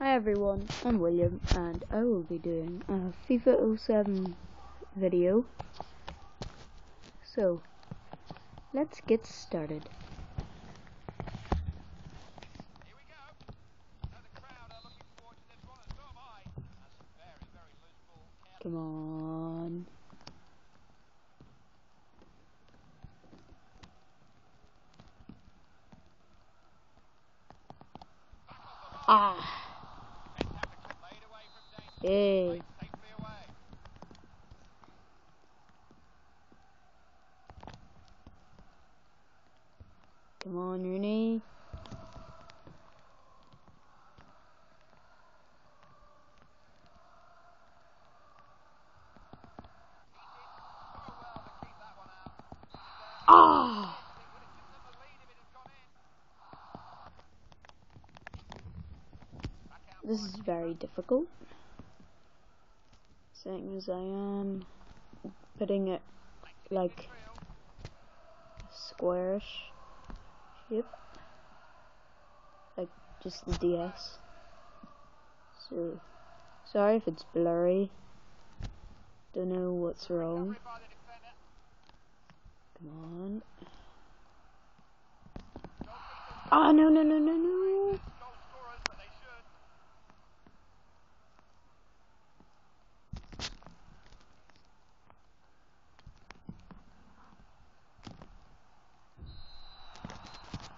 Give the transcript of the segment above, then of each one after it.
Hi everyone, I'm William and I will be doing a FIFA 07 video. So, let's get started. Come on. Ah, from danger. yay. Played safely away. Come on, Rooney. So well to keep that one out. Ah! It would have given them the lead if it had gone in. Back out This is very difficult. As I am putting it like squarish shape. Like just the DS. So sorry if it's blurry. Don't know what's wrong. Come on. Ah no no no no no. goal scorers, but they should. Tackle! He's off. The referee is not going to stand for that, and he is sent from the field. Take a close look at that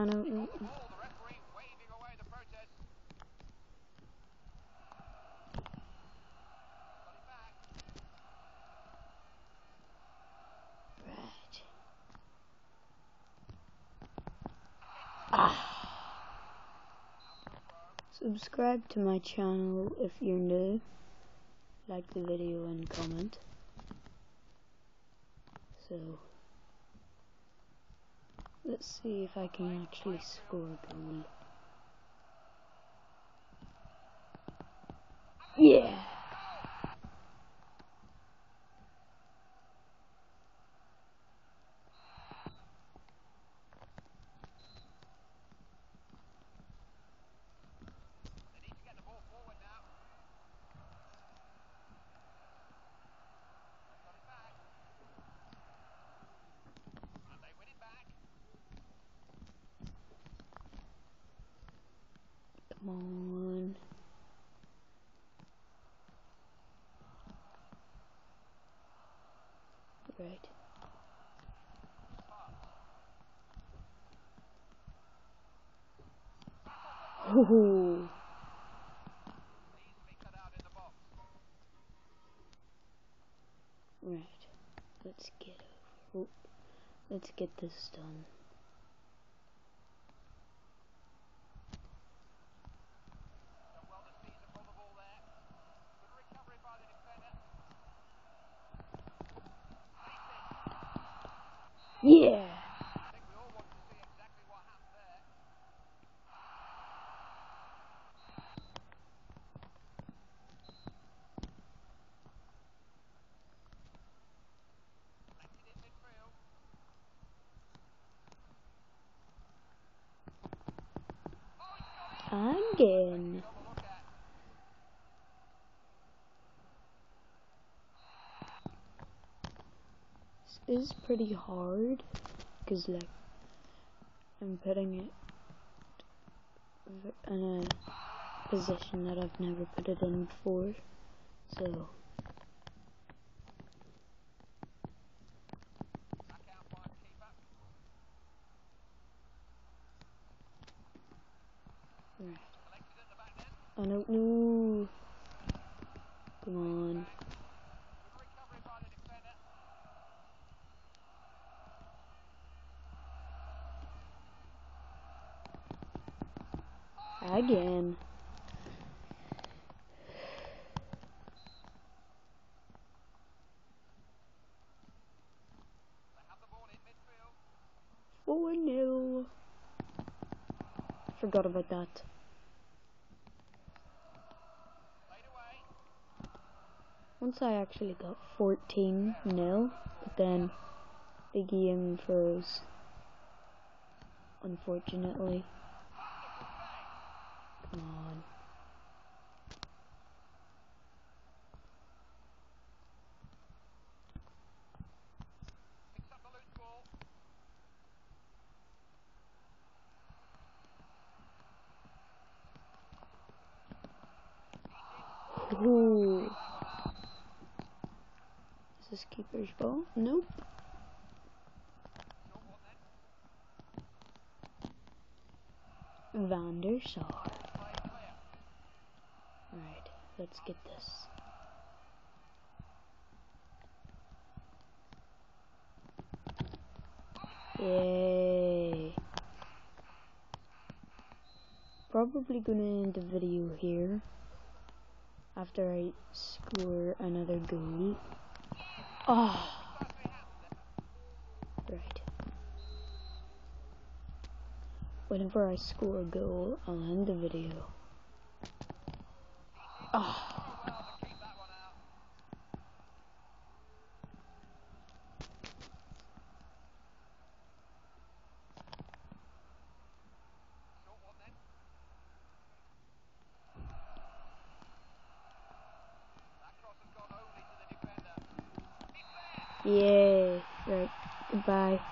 Right. Ah. Subscribe to my channel if you're new. Like the video and comment. So, let's see if I can actually score a goal. Yeah! They need to get the ball forward now. They've got it back. And they win it back. Come on. Right. Oh, box. right. Let's get over. Let's get this. Done well to seize upon the ball there. Good recovery by the defender. Yeah. I think we all want to see exactly what happened there. Collected in midfield. Oh, at. This is pretty hard because like I'm putting it in a position that I've never put it in before. So I don't know. Come on. Again. 4 0. Forgot about that. Once I actually got 14 nil, but then the game froze. Unfortunately. Come on. Ooh. Is this keeper's ball? Nope. Van der Sar. Alright, let's get this. Yay. Probably gonna end the video here after I score another goal. Oh, right. Whenever I score a goal, I'll end the video. Oh. Oh, well to keep that one out. Short one then. That cross has gone only to the defender. It's there. Yay. Right. Goodbye.